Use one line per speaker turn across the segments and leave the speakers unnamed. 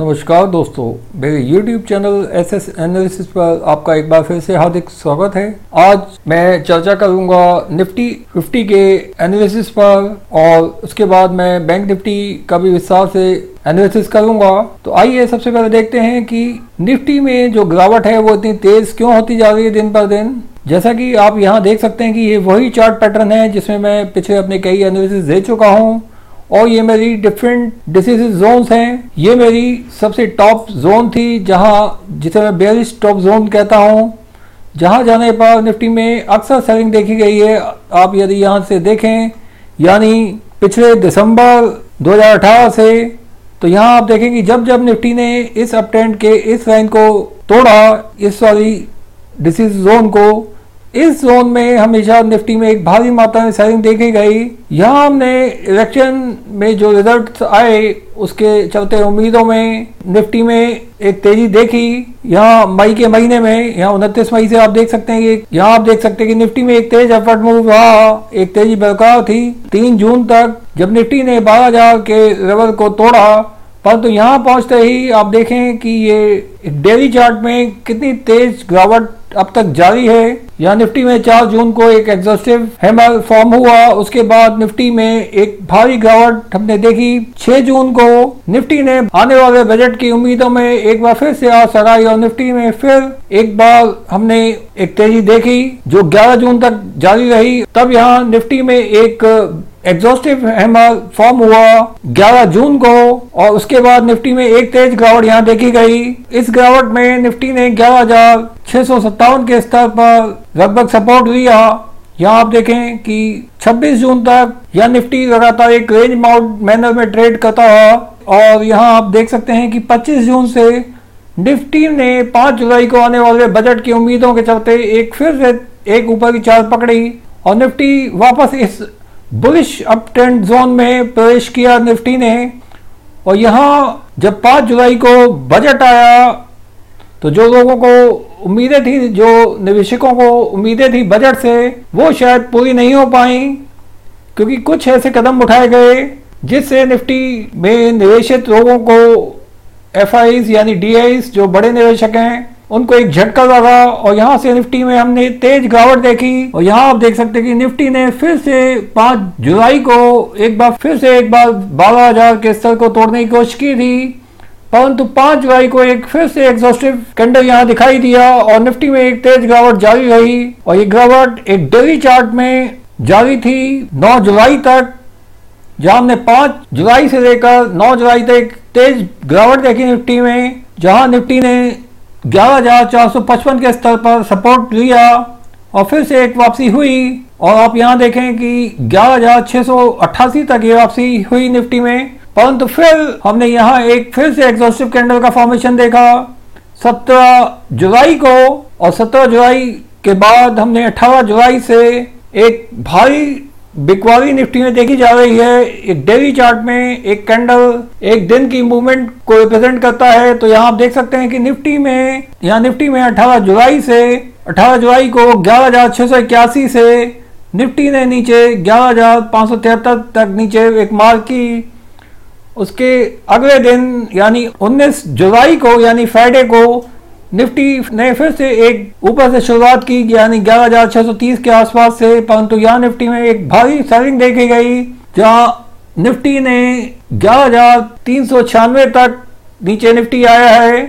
नमस्कार दोस्तों, मेरे YouTube channel S S analysis पर आपका एक बार फिर से हार्दिक स्वागत है। आज मैं चर्चा करूँगा निफ्टी 50 के एनालिसिस पर और उसके बाद मैं बैंक निफ्टी का भी विस्तार से एनालिसिस करूँगा। तो आइए सबसे पहले देखते हैं कि निफ्टी में जो गिरावट है, वो इतनी तेज क्यों होती जा रही है दिन पर दिन? जैसा कि आप यहाँ देख सकते हैं कि ये वही चार्ट पैटर्न है जिसमें मैं पिछले अपने कई एनालिसिस दे चुका हूँ। और ये मेरी डिफरेंट डिसीज जोन्स हैं। ये मेरी सबसे टॉप जोन थी, जहाँ जिसे मैं बेरिश टॉप जोन कहता हूँ। जहाँ जाने पर निफ्टी में अक्सर सेलिंग देखी गई है। आप यदि यहाँ से देखें, यानी पिछले दिसंबर 2018 से तो यहाँ आप देखें कि जब जब निफ्टी ने इस अपटेंड के, इस लाइन को तोड़ा, इस वाली डिसीज जोन को इस जोन में हमेशा निफ्टी में एक भारी मात्रा में सेलिंग देखी गई। यहाँ हमने इलेक्शन में जो रिज़ल्ट आए, उसके चलते उम्मीदों में निफ्टी में एक तेज़ी देखी। यहाँ मई के महीने में, यहाँ उनतीस मई से आप देख सकते हैं कि, यहाँ आप देख सकते हैं कि निफ्टी में एक तेज अपवर्ड मूव रहा एक तेज़ी बरकरार थी। तीन जून तक जब निफ्टी ने बारह हज़ार के लेवल को तोड़ा, परंतु तो यहाँ पहुँचते ही आप देखें कि ये डेली चार्ट में कितनी तेज गिरावट अब तक जारी है। यहाँ निफ्टी में 4 जून को एक एग्जॉस्टिव हैमर फॉर्म हुआ। उसके बाद निफ्टी में एक भारी गिरावट हमने देखी। 6 जून को निफ्टी ने आने वाले बजट की उम्मीदों में एक बार फिर से आस लगाई और निफ्टी में फिर एक बार हमने एक तेज़ी देखी। जो 11 जून तक जारी रही, तब यहाँ निफ्टी में एक एग्जॉस्टिव हैमर फॉर्म हुआ 11 जून को और उसके बाद निफ्टी में एक तेज गिरावट यहाँ देखी गई। इस गिरावट में निफ्टी ने ग्यारह हज़ार छह के स्तर पर लगभग सपोर्ट लिया यहाँ आप देखें कि 26 जून तक यह निफ्टी लगातार एक रेंज माउंट मैनर में ट्रेड करता रहा और यहाँ आप देख सकते हैं कि 25 जून से निफ्टी ने 5 जुलाई को आने वाले बजट की उम्मीदों के चलते एक फिर से एक ऊपर की चाल पकड़ी और निफ्टी वापस इस बुलिश अप ट्रेंड जोन में प्रवेश किया निफ्टी ने, और यहाँ जब 5 जुलाई को बजट आया तो जो लोगों को उम्मीदें थी, जो निवेशकों को उम्मीदें थी बजट से, वो शायद पूरी नहीं हो पाई, क्योंकि कुछ ऐसे कदम उठाए गए, जिससे निफ्टी में निवेशित लोगों को एफ़ यानी डी जो बड़े निवेशक हैं उनको एक झटका लगा और यहाँ से निफ्टी में हमने तेज गिरावट देखी और यहाँ आप देख सकते हैं कि निफ्टी ने फिर से 5 जुलाई को एक बार फिर से एक बार बारह हज़ार के स्तर को तोड़ने की कोशिश की थी। परंतु 5 जुलाई को एक फिर से एग्जॉस्टिव कैंडल यहाँ दिखाई दिया और निफ्टी में एक तेज गिरावट जारी रही और ये गिरावट एक डेली चार्ट में जारी थी। नौ जुलाई तक जहाँ हमने 5 जुलाई से लेकर 9 जुलाई तक तेज गिरावट देखी निफ्टी में, जहाँ निफ्टी ने ग्यारह के स्तर पर सपोर्ट लिया और फिर से एक वापसी हुई। और आप यहाँ देखें कि ग्यारह तक ये वापसी हुई निफ्टी में। परंतु फिर हमने यहाँ एक फिर से एग्जॉस्टिव कैंडल का फॉर्मेशन देखा। सत्रह जुलाई को और सत्रह जुलाई के बाद हमने अठारह जुलाई से एक भारी बिकवारी निफ्टी में देखी जा रही है। एक डेली चार्ट में एक कैंडल एक दिन की मूवमेंट को रिप्रेजेंट करता है। तो यहाँ आप देख सकते हैं कि निफ्टी में, यहाँ निफ्टी में 18 जुलाई से 18 जुलाई को ग्यारह से निफ्टी ने नीचे ग्यारह तक नीचे एक मार की। उसके अगले दिन, यानी 19 जुलाई को, यानी फ्राइडे को निफ्टी ने फिर से एक ऊपर से शुरुआत की, यानी ग्यारह हज़ार छह सौ तीस के आसपास से, परंतु यहाँ निफ्टी में एक भारी सेलिंग देखी गई, जहाँ निफ्टी ने ग्यारह तक नीचे निफ्टी आया है।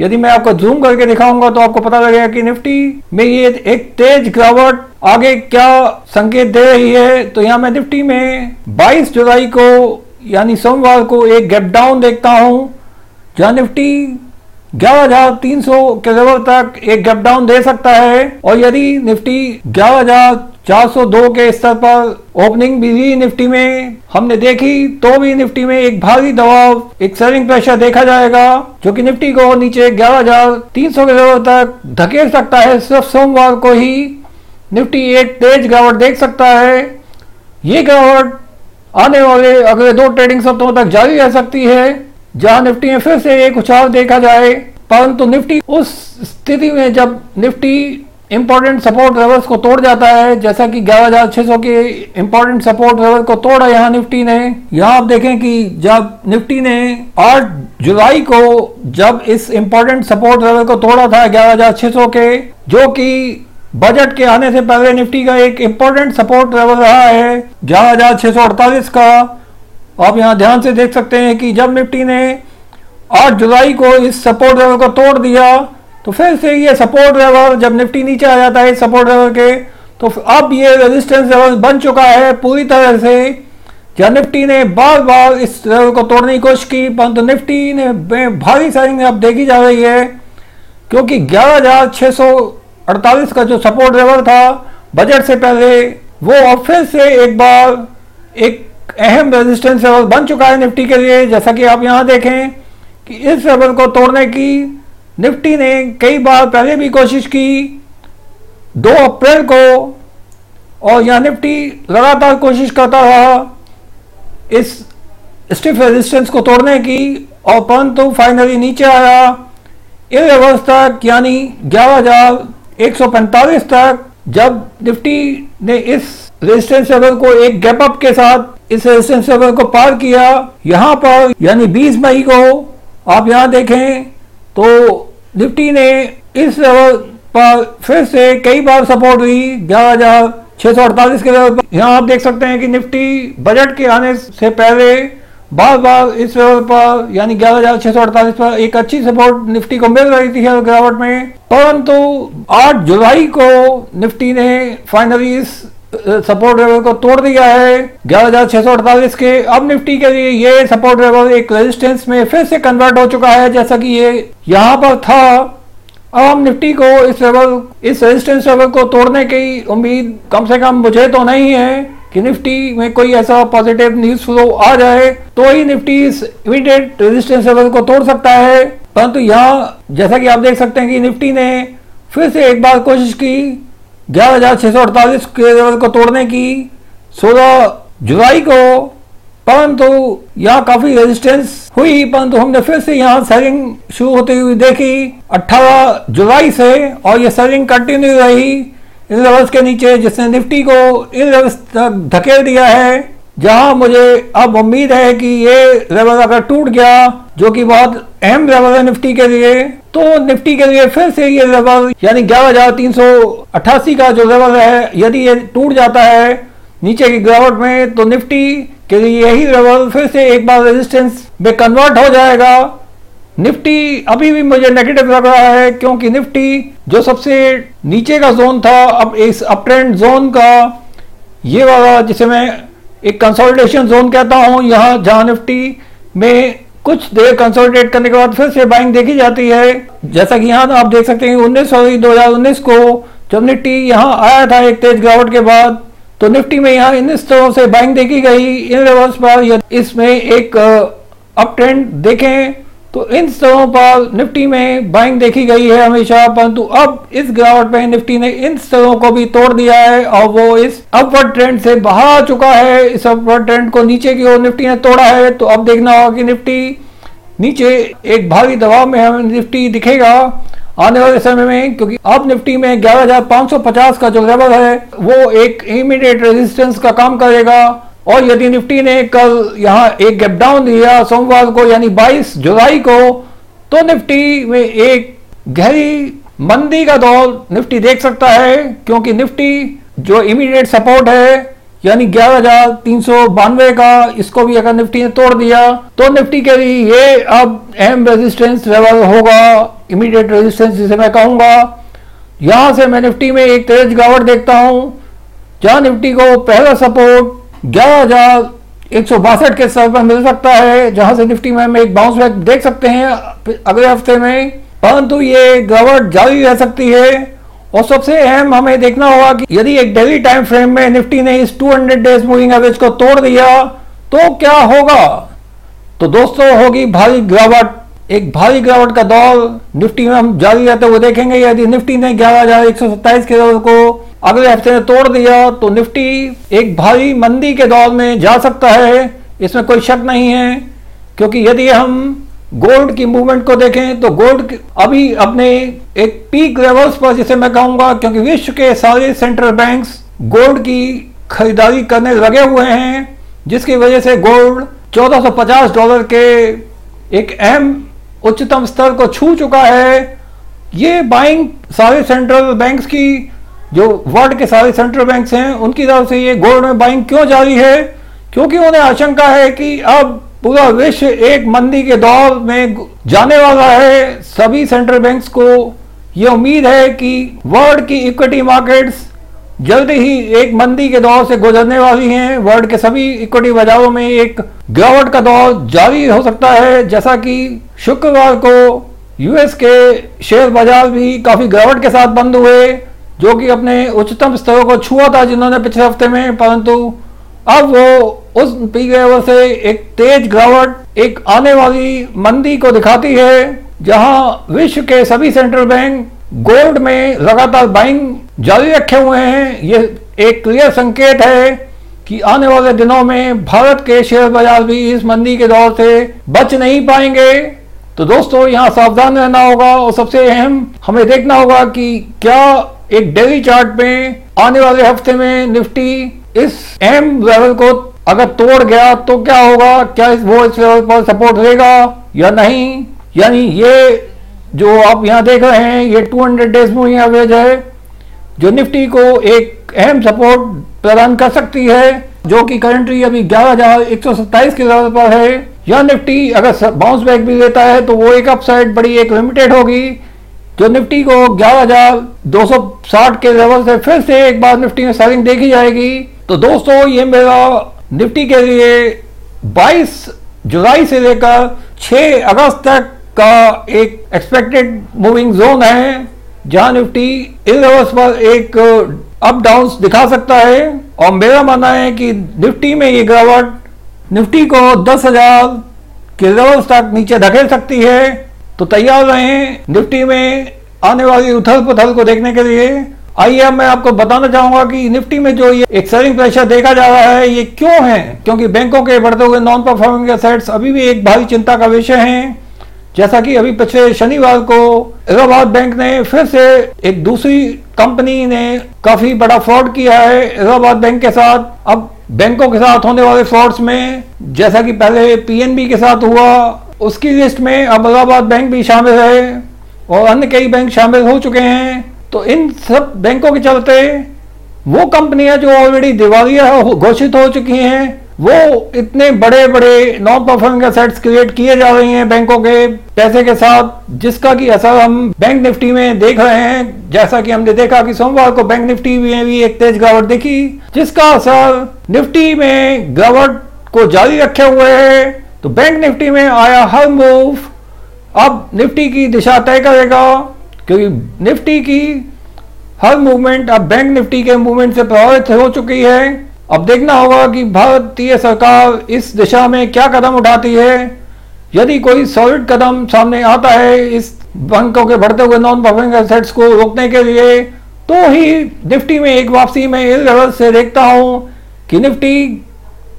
यदि मैं आपको जूम करके दिखाऊँगा तो आपको पता लगेगा कि निफ्टी में ये एक तेज गिरावट आगे क्या संकेत दे रही है। तो यहाँ मैं निफ्टी में 22 जुलाई को, यानी सोमवार को एक गैप डाउन देखता हूँ, जहाँ निफ्टी ग्यारह हज़ार तीन सौ के लेवल तक एक गैप डाउन दे सकता है। और यदि निफ्टी ग्यारह हज़ार चार सौ दो के स्तर पर ओपनिंग भी हुई निफ्टी में, हमने देखी तो भी निफ्टी में एक भारी दबाव, एक सेलिंग प्रेशर देखा जाएगा, जो कि निफ्टी को नीचे ग्यारह हज़ार तीन सौ के लेवल तक धकेल सकता है। सिर्फ़ सोमवार को ही निफ्टी एक तेज गिरावट देख सकता है। ये गिरावट आने वाले अगले दो ट्रेडिंग सप्ताहों तक जारी रह सकती है। जहाँ निफ्टी में फिर से एक उछाल देखा जाए परंतु निफ्टी उस स्थिति में जब निफ्टी इंपॉर्टेंट सपोर्ट लेवल्स को तोड़ जाता है जैसा कि 11,600 के इंपॉर्टेंट सपोर्ट लेवल को तोड़ा यहाँ निफ्टी ने यहाँ आप देखें कि जब निफ्टी ने 8 जुलाई को जब इस इंपॉर्टेंट सपोर्ट लेवल को तोड़ा था 11,600 के जो कि बजट के आने से पहले निफ्टी का एक इंपॉर्टेंट सपोर्ट लेवल रहा है ग्यारह का आप यहाँ ध्यान से देख सकते हैं कि जब निफ्टी ने 8 जुलाई को इस सपोर्ट लेवल को तोड़ दिया तो फिर से ये सपोर्ट लेवल जब निफ्टी नीचे आ जाता है सपोर्ट लेवल के तो अब ये रेजिस्टेंस लेवल बन चुका है पूरी तरह से। जब निफ्टी ने बार बार इस लेवल को तोड़ने की कोशिश की, परंतु निफ्टी ने भारी सेलिंग अब देखी जा रही है, क्योंकि ग्यारह हज़ार छह सौ अड़तालीस का जो सपोर्ट लेवल था बजट से पहले वो अब फिर से एक बार एक अहम रेजिस्टेंस लेवल बन चुका है निफ्टी के लिए। जैसा कि आप यहाँ देखें कि इस लेवल को तोड़ने की निफ्टी ने कई बार पहले भी कोशिश की 2 अप्रैल को, और यह निफ्टी लगातार कोशिश करता रहा इस स्टिफ रेजिस्टेंस को तोड़ने की, और परंतु फाइनली नीचे आया। इन लेवल्स तक यानी ग्यारह हज़ार 145 तक, जब निफ्टी ने इस रेजिस्टेंस लेवल को एक गैप अप के साथ इस रेजिस्टेंस लेवल को पार किया। यहाँ पर, यानी 20 मई को, आप यहाँ देखें तो निफ्टी ने इस लेवल पर फिर से कई बार सपोर्ट हुई ग्यारह हज़ार छह सौ अड़तालीस के लेवल पर। यहाँ आप देख सकते हैं कि निफ्टी बजट के आने से पहले बार बार इस लेवल पर, यानी ग्यारह हज़ार छह सौ अड़तालीस पर एक अच्छी सपोर्ट निफ्टी को मिल रही थी गिरावट में। परंतु 8 जुलाई को निफ्टी ने फाइनली इस सपोर्ट लेवल को तोड़ दिया है। ग्यारह के अब निफ्टी के लिए ये सपोर्ट लेवल एक रेजिस्टेंस में फिर से कन्वर्ट हो चुका है, जैसा कि ये यहाँ पर था। अब हम निफ्टी को इस लेवल इस रेजिस्टेंस लेवल को तोड़ने की उम्मीद कम से कम मुझे तो नहीं है कि निफ्टी में कोई ऐसा पॉजिटिव न्यूज़ फ्लो आ जाए तो ही निफ्टी इस इमीडिएट रेजिस्टेंस लेवल को तोड़ सकता है। परंतु यहाँ, जैसा कि आप देख सकते हैं कि निफ्टी ने फिर से एक बार कोशिश की ग्यारह हज़ार छह सौ अड़तालीस के लेवल को तोड़ने की सोलह जुलाई को, परंतु यहाँ काफ़ी रेजिस्टेंस हुई, परंतु हमने फिर से यहाँ सेलिंग शुरू होती हुई देखी 18 जुलाई से, और ये सेलिंग कंटिन्यू रही इन लेवल्स के नीचे, जिसने निफ्टी को इन लेवल्स तक धकेल दिया है। जहाँ मुझे अब उम्मीद है कि ये लेवल अगर टूट गया, जो कि बहुत अहम लेवल है निफ्टी के लिए तो निफ्टी के लिए फिर से ये लेवल यानी ग्यारह हज़ार तीन सौ अट्ठासी का जो लेवल है, यदि ये टूट जाता है नीचे की गिरावट में तो निफ्टी के लिए यही लेवल फिर से एक बार रेजिस्टेंस में कन्वर्ट हो जाएगा। निफ्टी अभी भी मुझे नेगेटिव लग रहा है, क्योंकि निफ्टी जो सबसे नीचे का जोन था, अब इस अप ट्रेंड जोन का, ये वाला जिसे मैं एक कंसोलिडेशन जोन कहता हूँ, यहाँ जहाँ निफ्टी में कुछ देर कंसोलिडेट करने के बाद फिर से बाइंग देखी जाती है। जैसा कि यहाँ आप देख सकते हैं, उन्नीस सौ दो हज़ार उन्नीस को जब निफ्टी यहाँ आया था एक तेज गिरावट के बाद तो निफ्टी में यहाँ इन स्तरों से बाइंग देखी गई। इन रिवर्स पर इसमें एक अप ट्रेंड देखें। तो इन स्तरों पर निफ्टी में बाइंग देखी गई है हमेशा परंतु अब इस गिरावट में निफ्टी ने इन स्तरों को भी तोड़ दिया है और वो इस अपवर्ड ट्रेंड से बाहर आ चुका है। इस अपवर्ड ट्रेंड को नीचे की ओर निफ्टी ने तोड़ा है। तो अब देखना होगा कि निफ्टी नीचे एक भारी दबाव में हमें निफ्टी दिखेगा आने वाले समय में क्योंकि अब निफ्टी में 11,550 का जो लेवल है वो एक इमीडिएट रेजिस्टेंस का काम करेगा। और यदि निफ्टी ने कल यहाँ एक गैप डाउन दिया सोमवार को, यानी 22 जुलाई को तो निफ्टी में एक गहरी मंदी का दौर निफ्टी देख सकता है, क्योंकि निफ्टी जो इमीडिएट सपोर्ट है, यानी ग्यारह हज़ार तीन सौ बानवे का, इसको भी अगर निफ्टी ने तोड़ दिया तो निफ्टी के लिए ये अब अहम रेजिस्टेंस लेवल होगा इमीडिएट रेजिस्टेंस जिसे मैं कहूँगा। यहाँ से मैं निफ्टी में एक तेज गिरावट देखता हूँ, जहाँ निफ्टी को पहला सपोर्ट ग्यारह हज़ार एक सौ बासठ के स्तर पर मिल सकता है, जहाँ से निफ्टी में हम एक बाउंस बैक देख सकते हैं। अगले हफ़्ते में, परंतु ये गिरावट जारी रह सकती है। और सबसे अहम हमें देखना होगा कि यदि एक डेली टाइम फ्रेम में निफ्टी ने इस 200 डेज़ मूविंग एवरेज को तोड़ दिया तो क्या होगा? तो दोस्तों, होगी भारी गिरावट एक भारी गिरावट का दौर, निफ्टी में हम जारी रहते हुए देखेंगे, यदि निफ्टी ने ग्यारह हज़ार एक सौ सत्ताईस के लेवल को अगले हफ़्ते ने तोड़ दिया तो निफ्टी एक भारी मंदी के दौर में जा सकता है। इसमें कोई शक नहीं है, क्योंकि यदि हम गोल्ड की मूवमेंट को देखें तो गोल्ड अभी अपने एक पीक लेवल्स पर, जिसे मैं कहूँगा, क्योंकि विश्व के सारे सेंट्रल बैंक्स गोल्ड की खरीदारी करने लगे हुए हैं, जिसकी वजह से गोल्ड 1450 डॉलर के एक अहम उच्चतम स्तर को छू चुका है। ये बाइंग सारे सेंट्रल बैंक्स की, जो वर्ल्ड के सारे सेंट्रल बैंक्स हैं, उनकी तरफ़ से ये गोल्ड में बाइंग क्यों जारी है? क्योंकि उन्हें आशंका है कि अब पूरा विश्व एक मंदी के दौर में जाने वाला है। सभी सेंट्रल बैंक्स को ये उम्मीद है कि वर्ल्ड की इक्विटी मार्केट्स जल्द ही एक मंदी के दौर से गुजरने वाली हैं। वर्ल्ड के सभी इक्विटी बाजारों में एक गिरावट का दौर जारी हो सकता है, जैसा कि शुक्रवार को यूएस के शेयर बाज़ार भी काफ़ी गिरावट के साथ बंद हुए, जो कि अपने उच्चतम स्तरों को छुआ था जिन्होंने पिछले हफ़्ते में, परंतु अब वो उस पी से एक तेज गिरावट, एक आने वाली मंदी को दिखाती है, जहाँ विश्व के सभी सेंट्रल बैंक गोल्ड में लगातार बाइंग जारी रखे हुए हैं। ये एक क्लियर संकेत है कि आने वाले दिनों में भारत के शेयर बाज़ार भी इस मंदी के दौर से बच नहीं पाएँगे। तो दोस्तों, यहाँ सावधान रहना होगा और सबसे अहम हमें देखना होगा कि क्या एक डेली चार्ट में आने वाले हफ़्ते में निफ्टी इस अहम लेवल को अगर तोड़ गया तो क्या होगा? क्या इस वो इस लेवल पर सपोर्ट देगा या नहीं? यानी ये जो आप यहाँ देख रहे हैं, ये 200 डेज़ मूविंग एवरेज है। जो निफ्टी को एक अहम सपोर्ट प्रदान कर सकती है, जो कि करंटली अभी ग्यारह हज़ार एक सौ सत्ताईस के लेवल पर है, यह निफ्टी अगर बाउंस बैक भी लेता है तो वो एक अपसाइड बड़ी एक लिमिटेड होगी। जो निफ्टी को ग्यारह हज़ार दो सौ साठ के लेवल से फिर से एक बार निफ्टी में सेलिंग देखी जाएगी तो दोस्तों, ये मेरा निफ्टी के लिए 22 जुलाई से लेकर 6 अगस्त तक का एक एक्सपेक्टेड मूविंग जोन है। जहाँ निफ्टी इन लेवल्स पर एक अप डाउन दिखा सकता है और मेरा मानना है कि निफ्टी में ये गिरावट निफ्टी को दस हज़ार के लेवल्स तक नीचे धकेल सकती है। तो तैयार रहें निफ्टी में आने वाली उथल पुथल को देखने के लिए। आइए मैं आपको बताना चाहूँगा कि निफ्टी में जो ये एक सेलिंग प्रेशर देखा जा रहा है, ये क्यों है? क्योंकि बैंकों के बढ़ते हुए नॉन परफॉर्मिंग एसेट्स अभी भी एक भारी चिंता का विषय है। जैसा कि अभी पिछले शनिवार को इलाहाबाद बैंक ने फिर से एक दूसरी कंपनी ने काफ़ी बड़ा फ्रॉड किया है इलाहाबाद बैंक के साथ। अब बैंकों के साथ होने वाले फ्रॉड्स में, जैसा कि पहले पीएनबी के साथ हुआ, उसकी लिस्ट में अब इलाहाबाद बैंक भी शामिल है और अन्य कई बैंक शामिल हो चुके हैं। तो इन सब बैंकों के चलते वो कंपनियाँ जो ऑलरेडी दिवालिया घोषित हो चुकी हैं वो इतने बड़े बड़े नॉन परफॉर्मिंग एसेट्स क्रिएट किए जा रहे हैं बैंकों के पैसे के साथ, जिसका कि असर हम बैंक निफ्टी में देख रहे हैं। जैसा कि हमने देखा कि सोमवार को बैंक निफ्टी में भी एक तेज गिरावट देखी, जिसका असर निफ्टी में गिरावट को जारी रखे हुए है। तो बैंक निफ्टी में आया हर मूव अब निफ्टी की दिशा तय करेगा, क्योंकि निफ्टी की हर मूवमेंट अब बैंक निफ्टी के मूवमेंट से प्रभावित हो चुकी है। अब देखना होगा कि भारतीय सरकार इस दिशा में क्या कदम उठाती है। यदि कोई सॉलिड कदम सामने आता है इस बैंकों के बढ़ते हुए नॉन परफॉर्मिंग एसेट्स को रोकने के लिए तो ही निफ्टी में एक वापसी में इस लेवल से देखता हूँ कि निफ्टी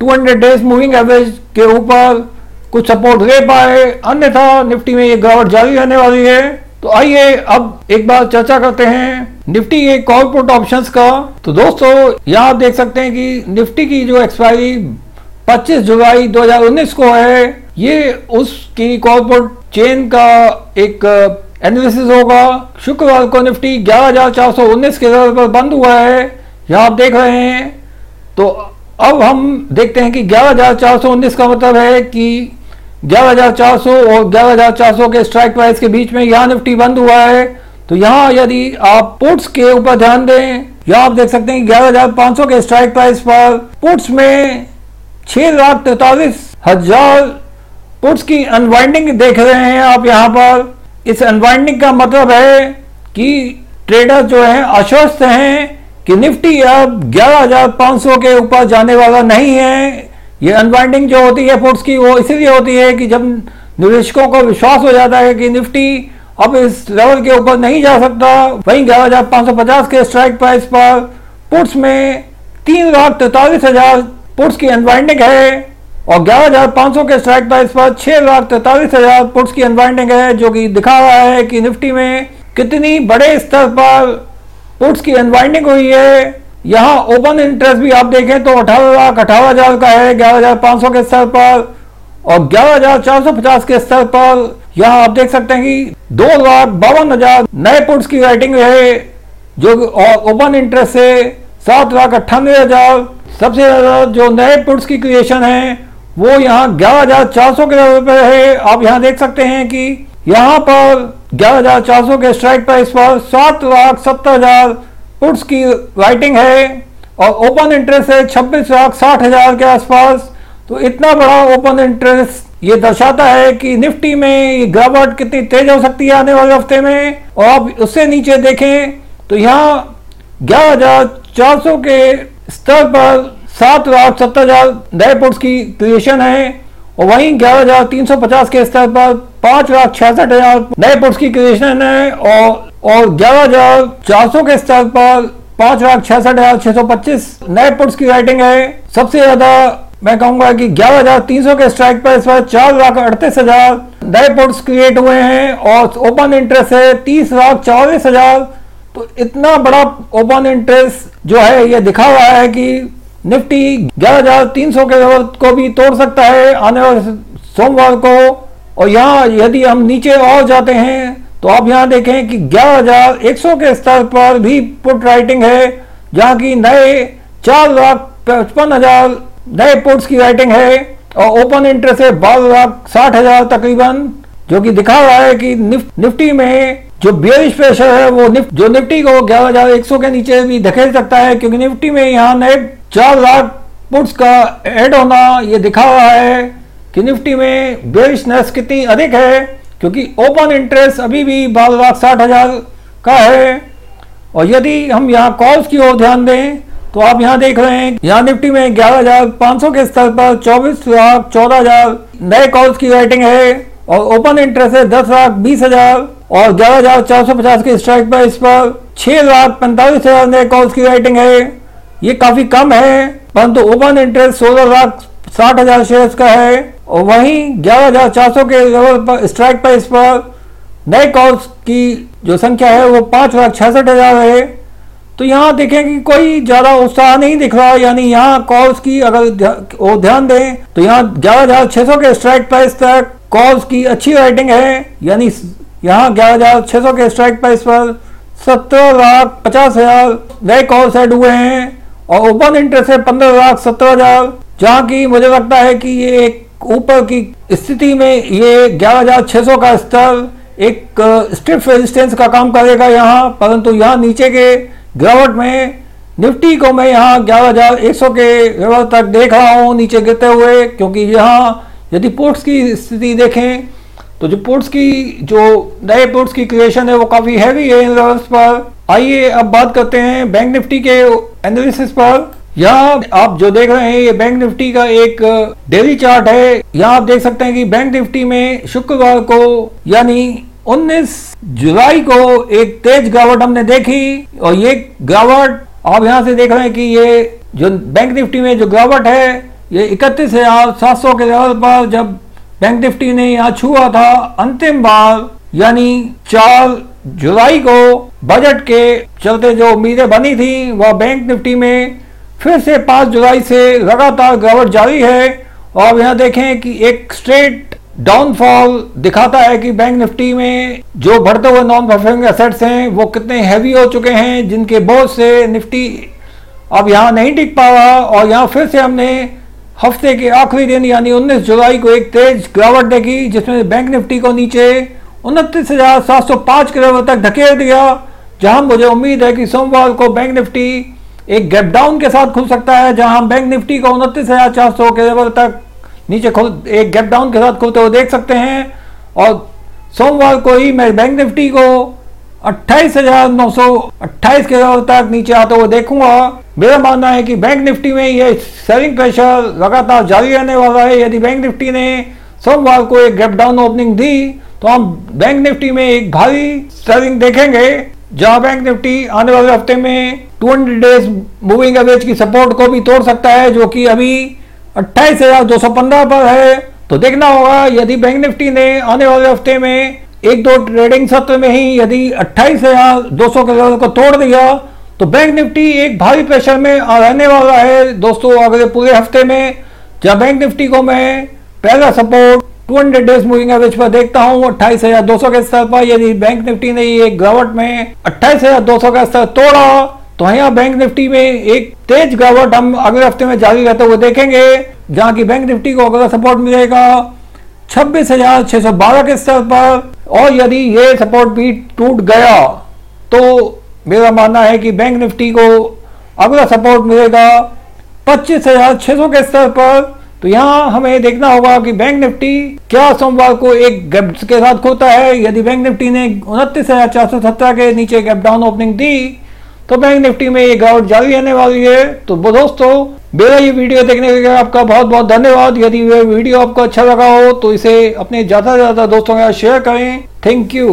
200 डेज़ मूविंग एवरेज के ऊपर कुछ सपोर्ट ले पाए। अन्यथा निफ्टी में ये गिरावट जारी रहने वाली है। तो आइए अब एक बार चर्चा करते हैं। निफ्टी के कॉल पुट ऑप्शंस का। तो दोस्तों यहाँ आप देख सकते हैं कि निफ्टी की जो एक्सपायरी 25 जुलाई 2019 को है ये उसकी कॉर्पोरेट चेन का एक एनालिसिस होगा। शुक्रवार को निफ्टी 11,419 के लेवल पर बंद हुआ है। यहाँ आप देख रहे हैं। तो अब हम देखते हैं कि 11,419 का मतलब है कि 11,400 और 11,400 के स्ट्राइक प्राइस के बीच में यहाँ निफ्टी बंद हुआ है। तो यहाँ यदि आप पुट्स के ऊपर ध्यान दें, यहाँ आप देख सकते हैं ग्यारह हज़ार पाँच सौ के स्ट्राइक प्राइस पर पुट्स में छह लाख तैतालीस हज़ार पुट्स की अनवाइंडिंग देख रहे हैं आप यहाँ पर। इस अनवाइंडिंग का मतलब है कि ट्रेडर जो है, आश्वस्त हैं कि निफ्टी अब ग्यारह हज़ार पाँच सौ के ऊपर जाने वाला नहीं है। ये अनवाइंडिंग जो होती है पुट्स की, वो इसीलिए होती है कि जब निवेशकों को विश्वास हो जाता है कि निफ्टी अब इस लेवल के ऊपर नहीं जा सकता। वहीं ग्यारह हज़ार पाँच सौ पचास के स्ट्राइक प्राइस पर पुट्स में तीन लाख तैतालीस हज़ार पुट्स की अनवाइंडिंग है और ग्यारह हज़ार पाँच सौ के स्ट्राइक प्राइस पर छह लाख तैतालीस हज़ार पुट्स की अनवाइंडिंग है, जो कि दिखा रहा है कि निफ्टी में कितनी बड़े स्तर पर पुट्स की अनवाइंडिंग हुई है। यहाँ ओपन इंटरेस्ट भी आप देखें तो अठारह लाख अठारह हज़ार का है, ग्यारह हज़ार पाँच सौ के स्तर पर और ग्यारह हज़ार चार सौ पचास के स्तर पर यहाँ आप देख सकते हैं कि दो लाख बावन हज़ार नए पुट्स की राइटिंग है, जो ओपन इंटरेस्ट से सात लाख अट्ठानवे हज़ार। सबसे ज़्यादा जो नए पुट्स की क्रिएशन है, वो यहाँ ग्यारह हज़ार चार सौ के लेवल पर है। आप यहाँ देख सकते हैं कि यहाँ पर ग्यारह हज़ार चार सौ के स्ट्राइक प्राइस पर सात लाख सत्तर हज़ार पुट्स की राइटिंग है और ओपन इंटरेस्ट है छब्बीस लाख साठ हज़ार के आसपास। तो इतना बड़ा ओपन इंटरेस्ट ये दर्शाता है कि निफ्टी में गिरावट कितनी तेज हो सकती है आने वाले हफ़्ते में, और उससे नीचे देखें तो यहाँ ग्यारह हज़ार चार सौ के स्तर पर सात लाख सत्तर हज़ार नए पुट्स की क्रिएशन है, और वहीं ग्यारह हज़ार तीन सौ पचास के स्तर पर पाँच लाख छियासठ हज़ार नए पुट्स की क्रिएशन है, और और ग्यारह हज़ार चार सौ के स्तर पर पाँच लाख छियासठ हज़ार छह सौ पच्चीस नए पुट्स की राइटिंग है। सबसे ज़्यादा मैं कहूँगा कि ग्यारह हज़ार तीन सौ के स्ट्राइक पर इस बार चार लाख अड़तीस हज़ार नए पोर्ट्स क्रिएट हुए हैं और ओपन इंटरेस्ट है तीस लाख चालीस हज़ार। तो इतना बड़ा ओपन इंटरेस्ट जो है, ये दिखा रहा है कि निफ्टी ग्यारह हज़ार तीन सौ के लेवल को भी तोड़ सकता है आने वाले सोमवार को। और यहाँ यदि हम नीचे और जाते हैं तो आप यहाँ देखें कि ग्यारह हज़ार एक सौ के स्तर पर भी पुट राइटिंग है, जहाँ की नए चार लाख पचपन हज़ार नए पोर्ट्स की राइटिंग है और ओपन इंटरेस्ट है बारह लाख साठ हज़ार तकरीबन जो कि दिखा रहा है कि निफ, निफ्टी में जो बियरिश प्रेशर है वो निफ, जो निफ्टी को ग्यारह हज़ार एक सौ के नीचे भी धकेल सकता है क्योंकि निफ्टी में यहाँ नए चार लाख पुट्स का एड होना ये दिखा रहा है कि निफ्टी में बेरिशनेस कितनी अधिक है क्योंकि ओपन इंटरेस्ट अभी भी बारह लाख साठ हज़ार का है। और यदि हम यहाँ कॉल्स की ओर ध्यान दें तो आप यहाँ देख रहे हैं, यहाँ निफ्टी में ग्यारह हज़ार पाँच सौ के स्तर पर चौबीस लाख चौदह हज़ार नए कॉल्स की राइटिंग है और ओपन इंटरेस्ट है दस लाख बीस हज़ार और ग्यारह हज़ार चार सौ पचास के स्ट्राइक पर इस पर छह लाख पैंतालीस हज़ार नए कॉल्स की राइटिंग है। ये काफ़ी कम है, परंतु ओपन इंटरेस्ट सोलह लाख साठ हज़ार शेयर का है और वहीं ग्यारह हज़ार चार सौ के लेवल पर स्ट्राइक पर इस पर नए कॉल्स की जो संख्या है वो पाँच लाख छियासठ हज़ार है। तो यहाँ देखें कि कोई ज़्यादा उत्साह नहीं दिख रहा, यानी यहाँ कॉल्स की अगर वो ध्यान दें तो यहाँ ग्यारह हज़ार छह सौ के स्ट्राइक प्राइस तक कॉल्स की अच्छी राइटिंग है, यानी यहाँ ग्यारह हज़ार छह सौ के स्ट्राइक प्राइस पर सत्तर लाख पचास हज़ार नए कॉल्स एड हुए हैं और ओपन इंटरेस्ट है पंद्रह लाख सत्रह हज़ार, जहाँ की मुझे लगता है कि ये एक ऊपर की स्थिति में ये ग्यारह हज़ार छह सौ का स्तर एक, स्टिफ रेजिस्टेंस का काम करेगा यहाँ, परंतु यहाँ नीचे के गिरावट में निफ्टी को मैं यहाँ ग्यारह हज़ार एक सौ के लेवल तक देख रहा हूँ, नीचे गिरते हुए, क्योंकि यहाँ यदि पोर्ट्स की स्थिति देखें तो जो पोर्ट्स की, जो नए पोर्ट्स की क्रिएशन है, वो काफ़ी हैवी है इन लेवल्स पर। आइए अब बात करते हैं बैंक निफ्टी के एनालिसिस पर। यहाँ आप जो देख रहे हैं, ये बैंक निफ्टी का एक डेली चार्ट है। यहाँ आप देख सकते हैं कि बैंक निफ्टी में शुक्रवार को, यानी 19 जुलाई को एक तेज गिरावट हमने देखी और ये गिरावट, आप यहाँ से देख रहे हैं कि ये जो बैंक निफ्टी में जो गिरावट है, ये इकतीस हज़ार सात सौ के लेवल पर जब बैंक निफ्टी ने यहाँ छुआ था, अंतिम बार, यानी चार जुलाई को बजट के चलते जो उम्मीदें बनी थी, वह बैंक निफ्टी में फिर से पाँच जुलाई से लगातार गिरावट जारी है। और यहाँ देखें कि एक स्ट्रेट डाउनफॉल दिखाता है कि बैंक निफ्टी में जो बढ़ते हुए नॉन परफॉर्मिंग एसेट्स हैं, वो कितने हैवी हो चुके हैं, जिनके बहुत से निफ्टी अब यहाँ नहीं टिक पा रहा और यहाँ फिर से हमने हफ़्ते के आखिरी दिन, यानी 19 जुलाई को एक तेज गिरावट देखी, जिसमें बैंक निफ्टी को नीचे उनतीस हज़ार सात सौ पाँच के लेवल तक धकेल दिया, जहाँ मुझे उम्मीद है कि सोमवार को बैंक निफ्टी एक गैप डाउन के साथ खुल सकता है, जहाँ बैंक निफ्टी को उनतीस हज़ार चार सौ के तक नीचे खुल, एक गैप डाउन के साथ खुलते हुए देख सकते हैं। और सोमवार को ही मैं बैंक निफ्टी को अट्ठाईस हज़ार नौ सौ तक नीचे आते हुए देखूँगा। मेरा मानना है कि बैंक निफ्टी में ये सेलिंग प्रेशर लगातार जारी रहने वाला है। यदि बैंक निफ्टी ने सोमवार को एक गैप डाउन ओपनिंग दी तो हम बैंक निफ्टी में एक भारी सेलिंग देखेंगे, जहाँ बैंक निफ्टी आने वाले हफ़्ते में 200 डेज़ मूविंग एवरेज की सपोर्ट को भी तोड़ सकता है, जो कि अभी अट्ठाईस हज़ार दो सौ पंद्रह पर है। तो देखना होगा, यदि बैंक निफ्टी ने आने वाले हफ़्ते में एक दो ट्रेडिंग सत्र में ही यदि अट्ठाईस हज़ार दो सौ के लेवल को तोड़ दिया तो बैंक निफ्टी एक भारी प्रेशर में रहने वाला है। दोस्तों, अगले पूरे हफ़्ते में जब बैंक निफ्टी को मैं पहला सपोर्ट 200 डेज़ मूविंग एवरेज पर देखता हूँ, अट्ठाईस हज़ार दो सौ के स्तर पर, यदि बैंक निफ्टी ने एक गिरावट में अट्ठाईस हज़ार दो सौ का स्तर तोड़ा तो यहाँ बैंक निफ्टी में एक तेज गिरावट हम अगले हफ़्ते में जारी रहते हुए देखेंगे, जहाँ की बैंक निफ्टी को अगला सपोर्ट मिलेगा छब्बीस हज़ार छह सौ बारह के स्तर पर। और यदि ये सपोर्ट भी टूट गया तो मेरा मानना है कि बैंक निफ्टी को अगला सपोर्ट मिलेगा पच्चीस हज़ार छह सौ के स्तर पर। तो यहाँ हमें देखना होगा कि बैंक निफ्टी क्या सोमवार को एक गैप के साथ खोता है। यदि बैंक निफ्टी ने उनतीस हज़ार चार सौ सत्रह के नीचे गैप डाउन ओपनिंग दी तो बैंक निफ्टी में ये गिरावट जारी रहने वाली है। तो दोस्तों, मेरा ये वीडियो देखने के लिए आपका बहुत बहुत धन्यवाद। यदि ये वीडियो आपको अच्छा लगा हो तो इसे अपने ज़्यादा से ज़्यादा दोस्तों के साथ शेयर करें। Thank you